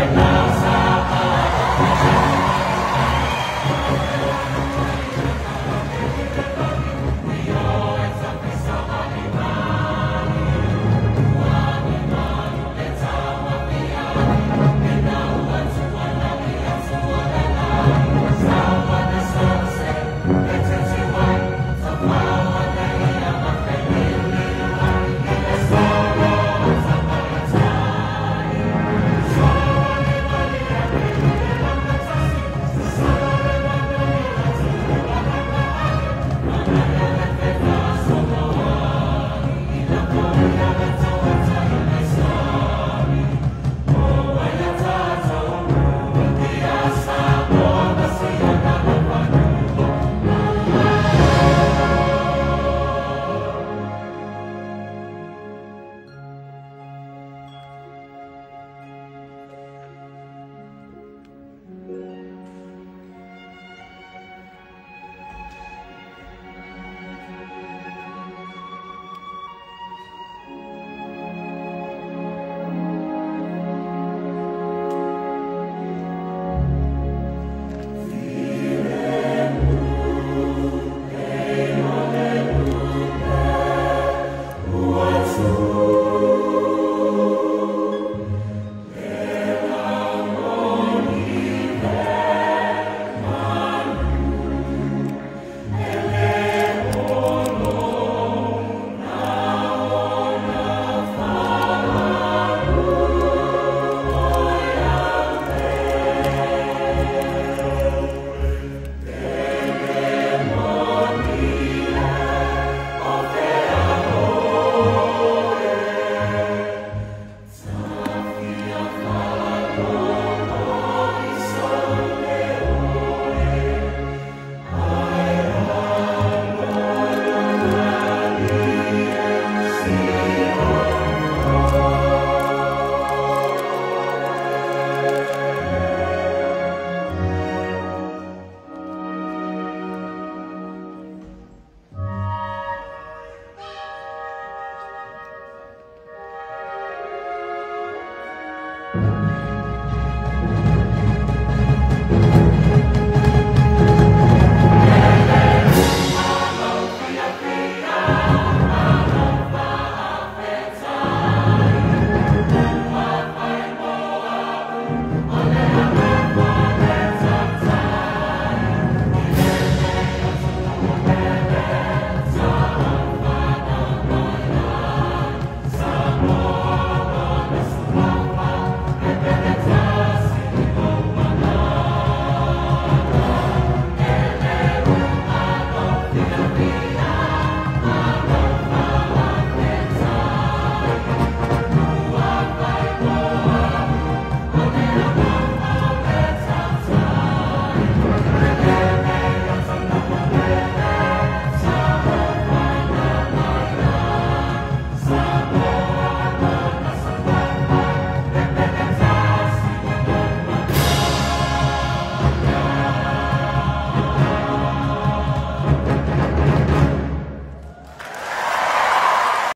Amen.